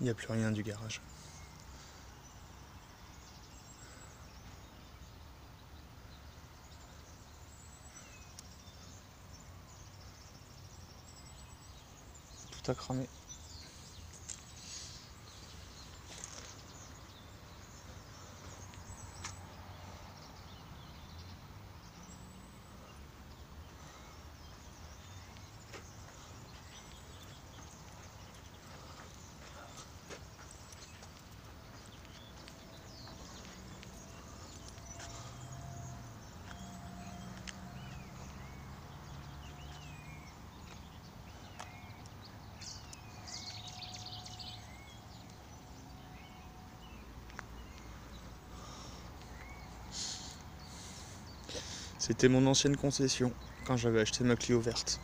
Il n'y a plus rien du garage. Tout a cramé. C'était mon ancienne concession quand j'avais acheté ma Clio verte.